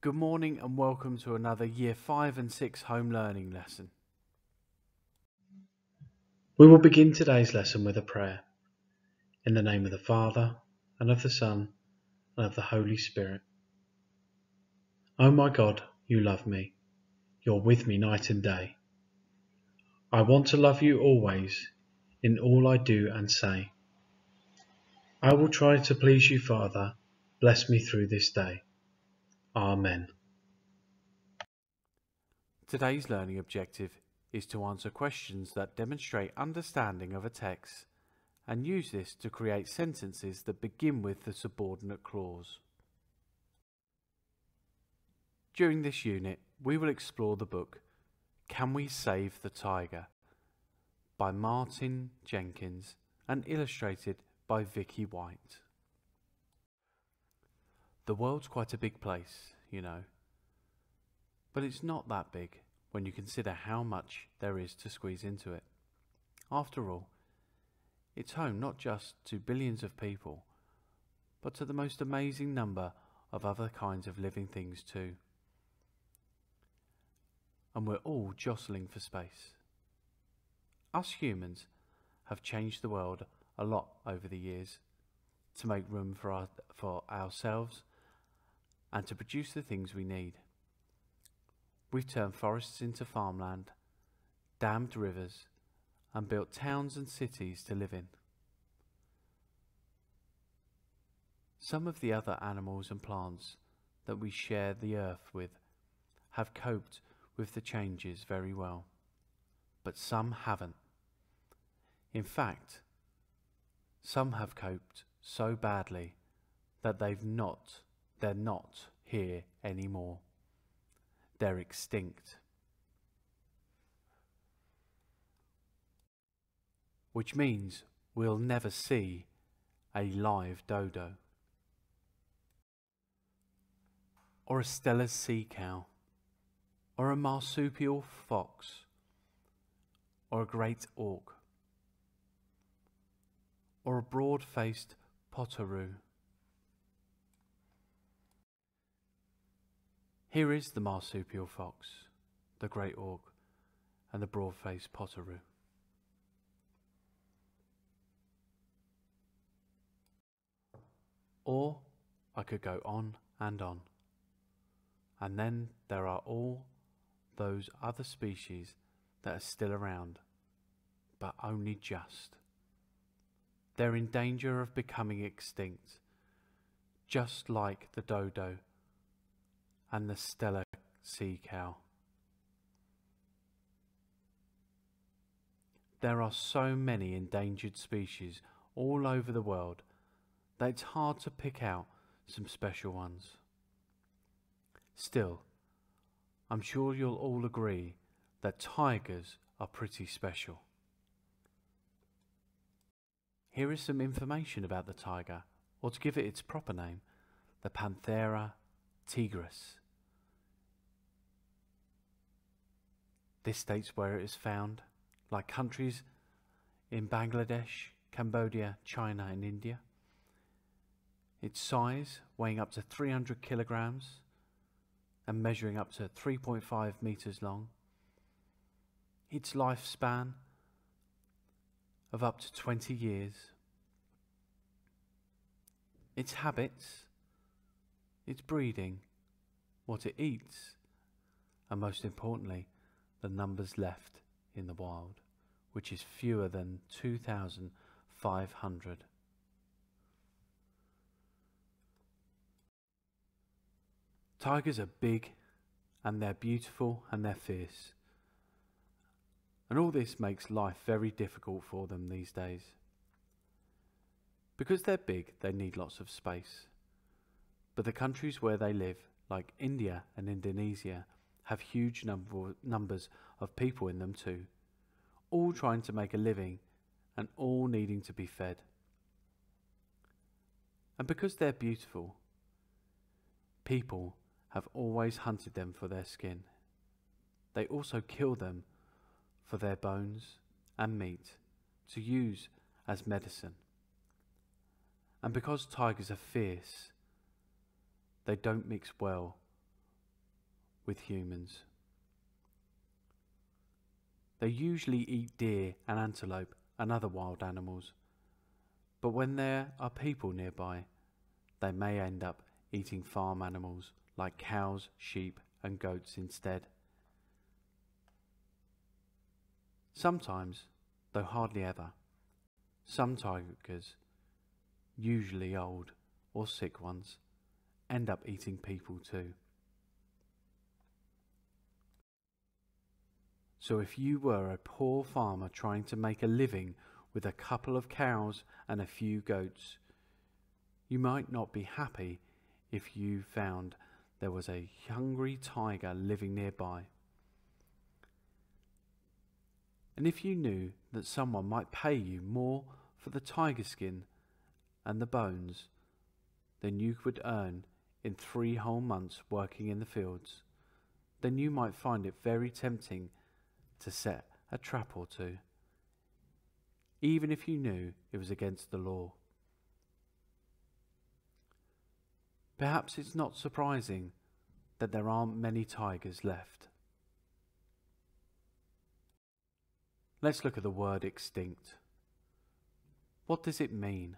Good morning and welcome to another Year 5 and 6 home learning lesson. We will begin today's lesson with a prayer. In the name of the Father, and of the Son, and of the Holy Spirit. O oh my God, you love me. You're with me night and day. I want to love you always, in all I do and say. I will try to please you, Father. Bless me through this day. Amen. Today's learning objective is to answer questions that demonstrate understanding of a text and use this to create sentences that begin with the subordinate clause. During this unit, we will explore the book Can We Save the Tiger by Martin Jenkins and illustrated by Vicky White. The world's quite a big place, you know, but it's not that big when you consider how much there is to squeeze into it. After all, it's home not just to billions of people, but to the most amazing number of other kinds of living things too. And we're all jostling for space. Us humans have changed the world a lot over the years to make room for, our, for ourselves and to produce the things we need. We've turned forests into farmland, dammed rivers, and built towns and cities to live in. Some of the other animals and plants that we share the earth with have coped with the changes very well, but some haven't. In fact, some have coped so badly that they've not, they're not here anymore they're extinct. Which means we'll never see a live dodo. Or a Steller's sea cow. Or a marsupial fox. Or a great auk. Or a broad faced Here is the marsupial fox, the great auk, and the broad-faced potoroo. Or I could go on and on. And then there are all those other species that are still around, but only just. They're in danger of becoming extinct, just like the dodo and the Steller sea cow. There are so many endangered species all over the world that it's hard to pick out some special ones. Still, I'm sure you'll all agree that tigers are pretty special. Here is some information about the tiger, or to give it its proper name, the Panthera tigris. This states where it is found, like countries in Bangladesh, Cambodia, China, and India. Its size, weighing up to 300 kilograms and measuring up to 3.5 meters long. Its lifespan of up to 20 years. Its habits, its breeding, what it eats, and most importantly, the numbers left in the wild, which is fewer than 2,500. Tigers are big and they're beautiful and they're fierce. And all this makes life very difficult for them these days. Because they're big, they need lots of space. But the countries where they live, like India and Indonesia, have huge number, numbers of people in them too, all trying to make a living and all needing to be fed. And because they're beautiful, people have always hunted them for their skin. They also kill them for their bones and meat to use as medicine. And because tigers are fierce, they don't mix well with humans. They usually eat deer and antelope and other wild animals, but when there are people nearby, they may end up eating farm animals like cows, sheep, and goats instead. Sometimes, though hardly ever, some tigers, usually old or sick ones, end up eating people too. So if you were a poor farmer trying to make a living with a couple of cows and a few goats, you might not be happy if you found there was a hungry tiger living nearby. And if you knew that someone might pay you more for the tiger skin and the bones than you could earn in three whole months working in the fields, then you might find it very tempting to set a trap or two, even if you knew it was against the law. Perhaps it's not surprising that there aren't many tigers left. Let's look at the word extinct. What does it mean?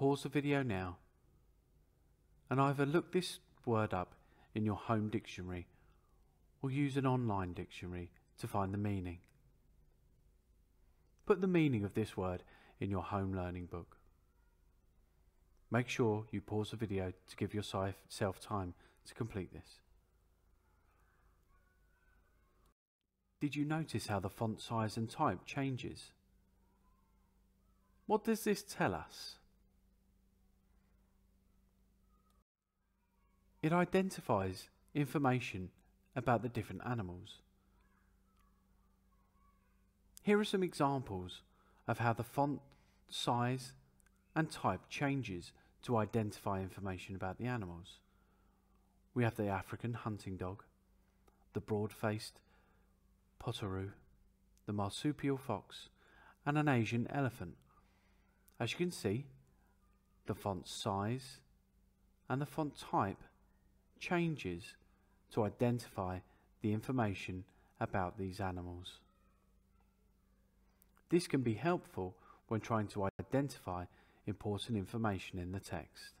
Pause the video now and either look this word up in your home dictionary or use an online dictionary to find the meaning. Put the meaning of this word in your home learning book. Make sure you pause the video to give yourself time to complete this. Did you notice how the font size and type changes? What does this tell us? It identifies information about the different animals. Here are some examples of how the font size and type changes to identify information about the animals. We have the African hunting dog, the broad-faced potoroo, the marsupial fox, and an Asian elephant. As you can see, the font size and the font type changes to identify the information about these animals. This can be helpful when trying to identify important information in the text.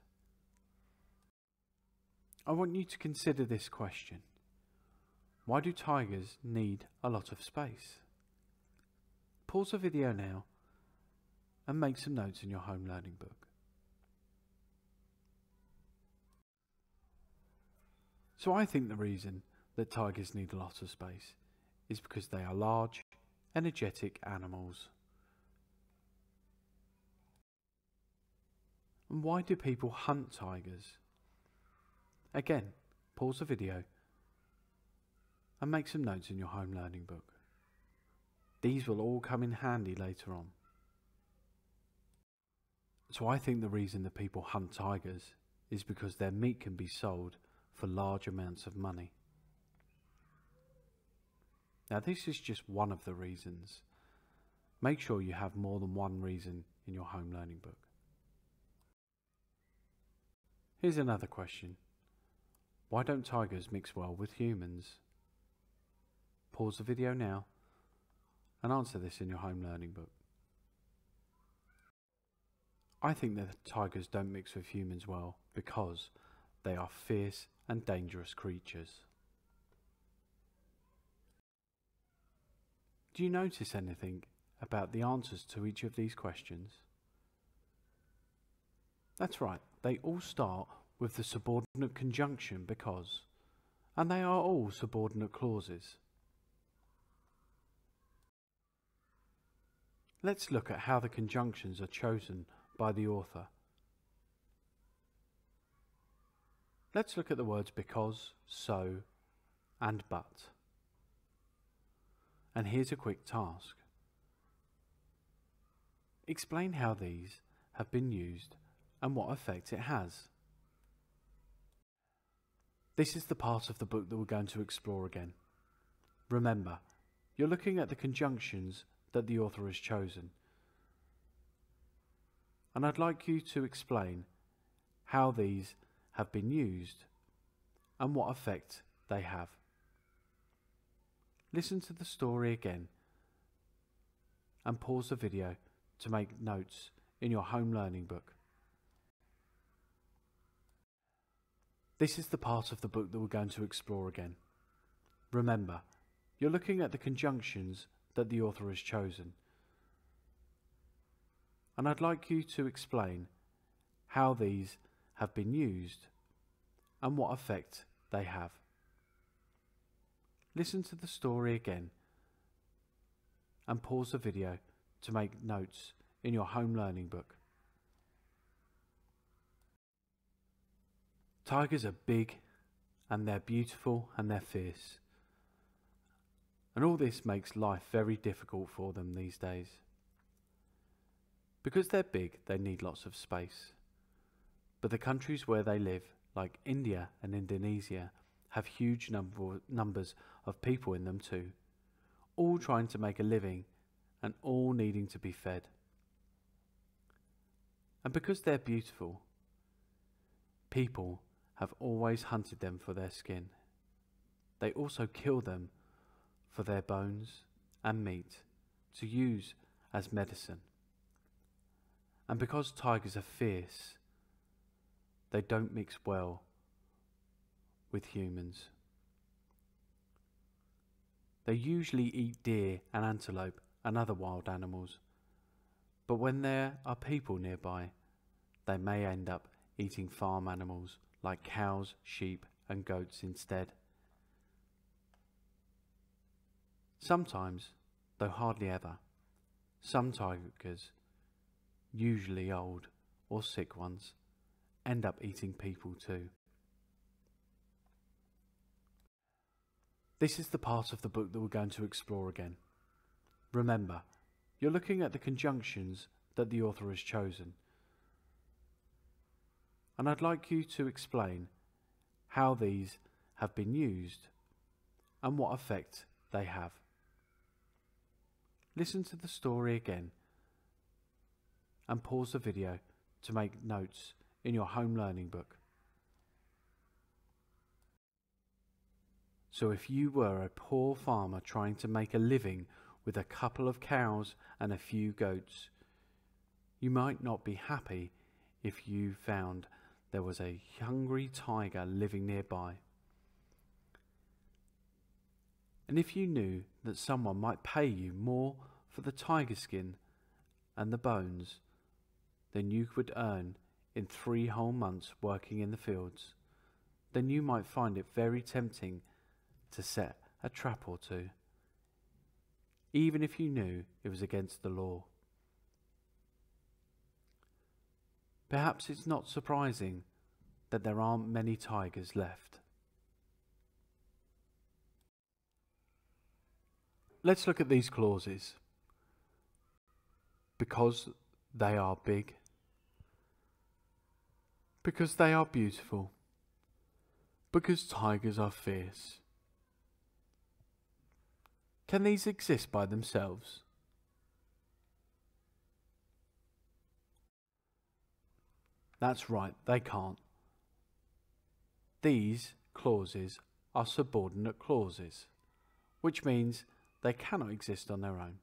I want you to consider this question. Why do tigers need a lot of space? Pause the video now and make some notes in your home learning book. So I think the reason that tigers need a lot of space is because they are large, energetic animals. And why do people hunt tigers? Again, pause the video and make some notes in your home learning book. These will all come in handy later on. So I think the reason that people hunt tigers is because their meat can be sold for large amounts of money. Now, this is just one of the reasons. Make sure you have more than one reason in your home learning book. Here's another question. Why don't tigers mix well with humans? Pause the video now and answer this in your home learning book. I think that tigers don't mix with humans well because they are fierce and dangerous creatures. Do you notice anything about the answers to each of these questions? That's right, they all start with the subordinate conjunction because, and they are all subordinate clauses. Let's look at how the conjunctions are chosen by the author. Let's look at the words because, so, and but. And here's a quick task. Explain how these have been used and what effect it has. This is the part of the book that we're going to explore again. Remember, you're looking at the conjunctions that the author has chosen. And I'd like you to explain how these have been used and what effect they have. Listen to the story again and pause the video to make notes in your home learning book. This is the part of the book that we're going to explore again. Remember, you're looking at the conjunctions that the author has chosen. And I'd like you to explain how these have been used and what effect they have. Listen to the story again and pause the video to make notes in your home learning book. Tigers are big and they're beautiful and they're fierce. And all this makes life very difficult for them these days. Because they're big, they need lots of space. But the countries where they live, like India and Indonesia, have huge number, numbers of people in them too, all trying to make a living and all needing to be fed. And because they're beautiful, people have always hunted them for their skin. They also kill them for their bones and meat to use as medicine. And because tigers are fierce, they don't mix well with humans. They usually eat deer and antelope and other wild animals, but when there are people nearby, they may end up eating farm animals like cows, sheep, and goats instead. Sometimes, though hardly ever, some tigers, usually old or sick ones, end up eating people too. This is the part of the book that we're going to explore again. Remember, you're looking at the conjunctions that the author has chosen. And I'd like you to explain how these have been used and what effect they have. Listen to the story again and pause the video to make notes in your home learning book. So if you were a poor farmer trying to make a living with a couple of cows and a few goats, you might not be happy if you found there was a hungry tiger living nearby. And if you knew that someone might pay you more for the tiger skin and the bones than you could earn in three whole months working in the fields, then you might find it very tempting to set a trap or two, even if you knew it was against the law. Perhaps it's not surprising that there aren't many tigers left. Let's look at these clauses. Because they are big. Because they are beautiful. Because tigers are fierce. Can these exist by themselves? That's right, they can't. These clauses are subordinate clauses, which means they cannot exist on their own.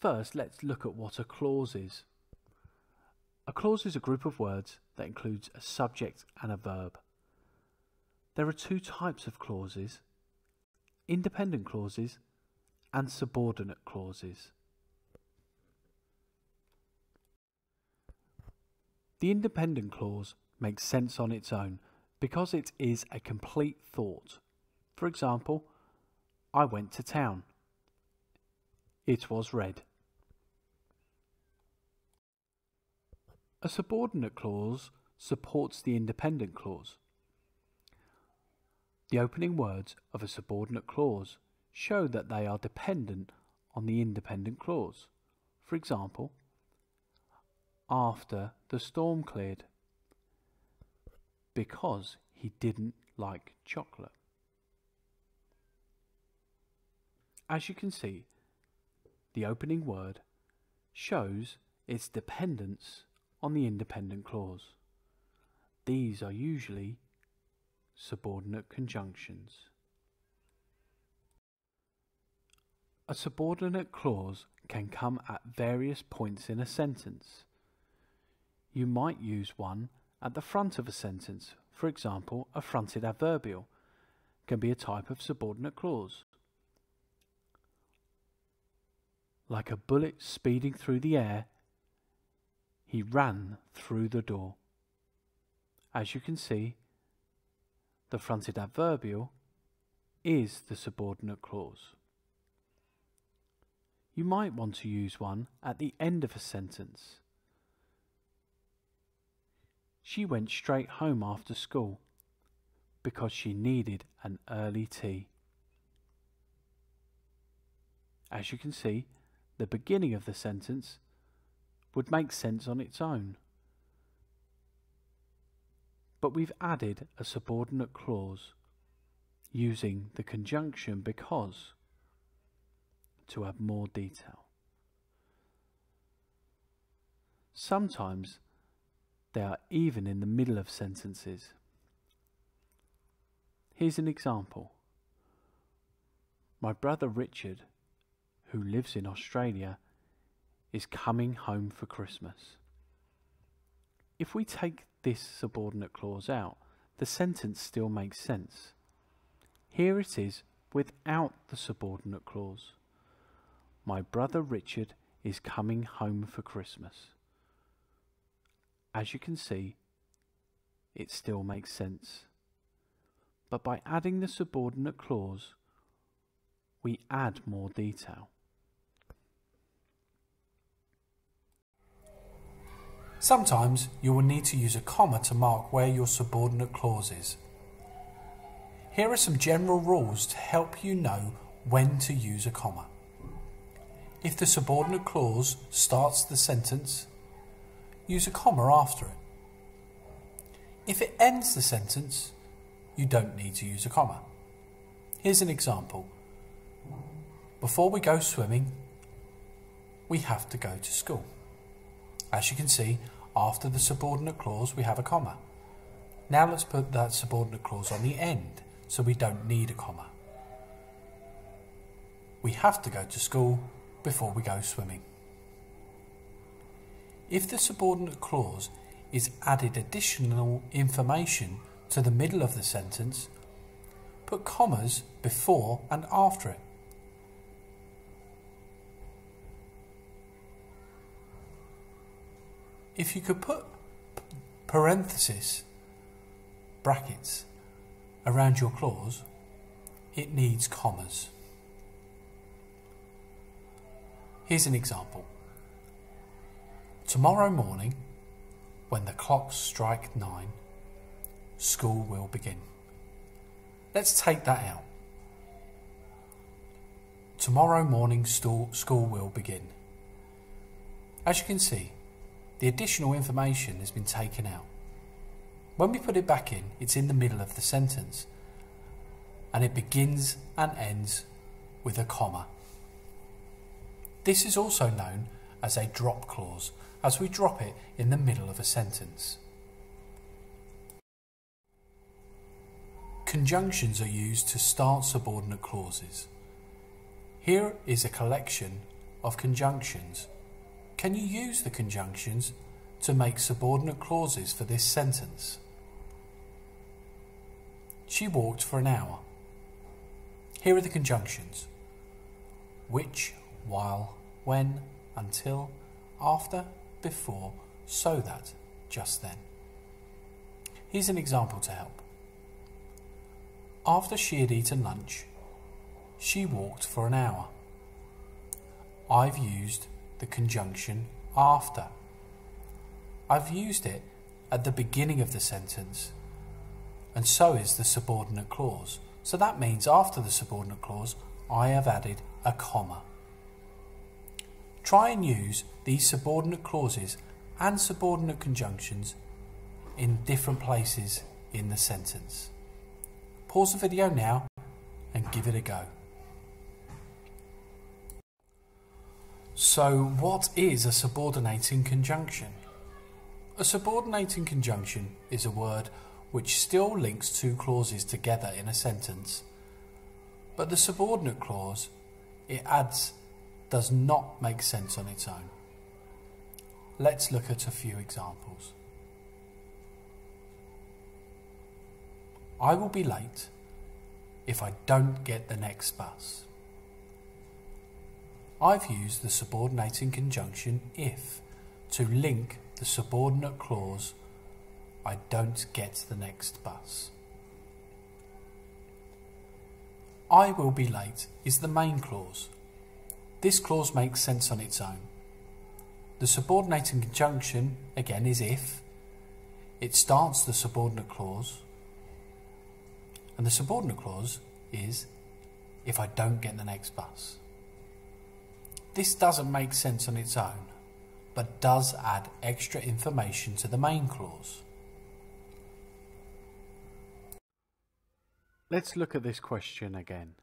First, let's look at what a clause is. A clause is a group of words that includes a subject and a verb. There are two types of clauses independent clauses and subordinate clauses. The independent clause makes sense on its own because it is a complete thought. For example, I went to town. It was red. A subordinate clause supports the independent clause. The opening words of a subordinate clause show that they are dependent on the independent clause. For example, after the storm cleared, because he didn't like chocolate. As you can see, the opening word shows its dependence on the independent clause. These are usually subordinate conjunctions. A subordinate clause can come at various points in a sentence. You might use one at the front of a sentence. For example, a fronted adverbial can be a type of subordinate clause. Like a bullet speeding through the air, he ran through the door. As you can see, the fronted adverbial is the subordinate clause. You might want to use one at the end of a sentence. She went straight home after school because she needed an early tea. As you can see, the beginning of the sentence would make sense on its own. But we've added a subordinate clause using the conjunction because to add more detail. Sometimes they are even in the middle of sentences. Here's an example. My brother Richard, who lives in Australia, is coming home for Christmas. If we take this subordinate clause out, the sentence still makes sense. Here it is without the subordinate clause. My brother Richard is coming home for Christmas. As you can see, it still makes sense. But by adding the subordinate clause, we add more detail. Sometimes you will need to use a comma to mark where your subordinate clause is. Here are some general rules to help you know when to use a comma. If the subordinate clause starts the sentence, use a comma after it. If it ends the sentence, you don't need to use a comma. Here's an example. Before we go swimming, we have to go to school. As you can see, after the subordinate clause, we have a comma. Now let's put that subordinate clause on the end, so we don't need a comma. We have to go to school before we go swimming. If the subordinate clause is added additional information to the middle of the sentence, put commas before and after it. If you could put parenthesis, brackets, around your clause, it needs commas. Here's an example. Tomorrow morning, when the clocks strike nine, school will begin. Let's take that out. Tomorrow morning, school, school will begin. As you can see, the additional information has been taken out. When we put it back in, it's in the middle of the sentence and it begins and ends with a comma. This is also known as a drop clause, as we drop it in the middle of a sentence. Conjunctions are used to start subordinate clauses. Here is a collection of conjunctions. Can you use the conjunctions to make subordinate clauses for this sentence? She walked for an hour. Here are the conjunctions. Which while, when, until, after, before, so that, just then. Here's an example to help. After she had eaten lunch, she walked for an hour. I've used the conjunction after. I've used it at the beginning of the sentence, and so is the subordinate clause. So that means after the subordinate clause, I have added a comma. Try and use these subordinate clauses and subordinate conjunctions in different places in the sentence. Pause the video now and give it a go. So, what is a subordinating conjunction? A subordinating conjunction is a word which still links two clauses together in a sentence, but the subordinate clause it adds does not make sense on its own. Let's look at a few examples. I will be late if I don't get the next bus. I've used the subordinating conjunction if to link the subordinate clause I don't get the next bus. I will be late is the main clause. This clause makes sense on its own. The subordinating conjunction, again, is if. It starts the subordinate clause. And the subordinate clause is if I don't get the next bus. This doesn't make sense on its own, but does add extra information to the main clause. Let's look at this question again.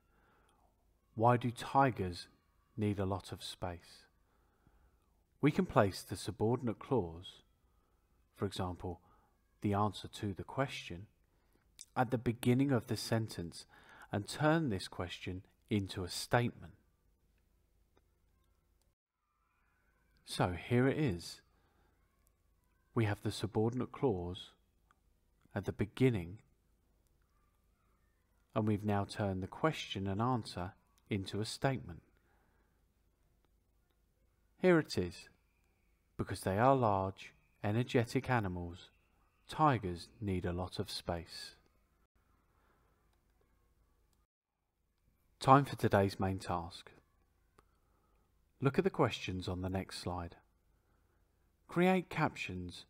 Why do tigers need a lot of space? We can place the subordinate clause, for example, the answer to the question, at the beginning of the sentence and turn this question into a statement. So here it is. We have the subordinate clause at the beginning and we've now turned the question and answer into a statement. Here it is. Because they are large, energetic animals, tigers need a lot of space. Time for today's main task. Look at the questions on the next slide. Create captions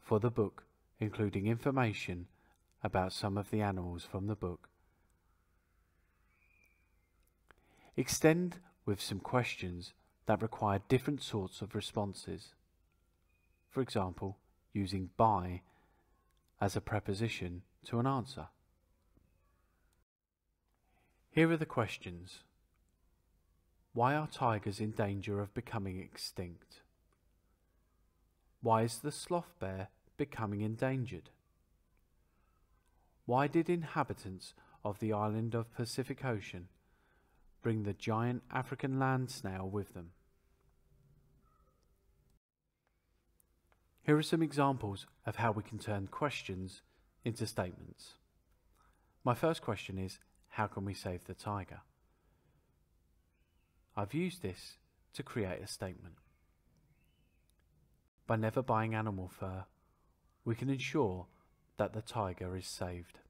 for the book including information about some of the animals from the book. Extend with some questions that require different sorts of responses. For example, using by as a preposition to an answer. Here are the questions. Why are tigers in danger of becoming extinct? Why is the sloth bear becoming endangered? Why did inhabitants of the island of Pacific Ocean bring the giant African land snail with them? Here are some examples of how we can turn questions into statements. My first question is, how can we save the tiger? I've used this to create a statement. By never buying animal fur, we can ensure that the tiger is saved.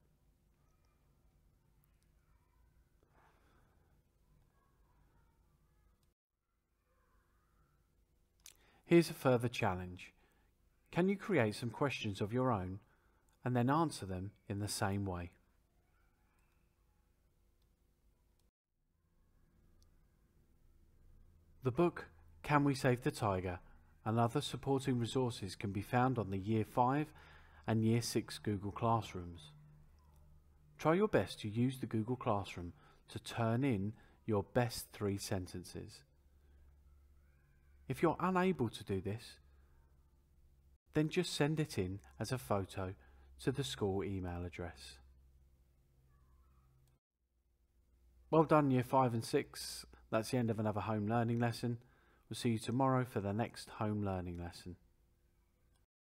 Here's a further challenge. Can you create some questions of your own and then answer them in the same way? The book Can We Save the Tiger and other supporting resources can be found on the Year 5 and Year 6 Google Classrooms. Try your best to use the Google Classroom to turn in your best three sentences. If you're unable to do this, then just send it in as a photo to the school email address. Well done Year 5 and 6. That's the end of another home learning lesson. We'll see you tomorrow for the next home learning lesson.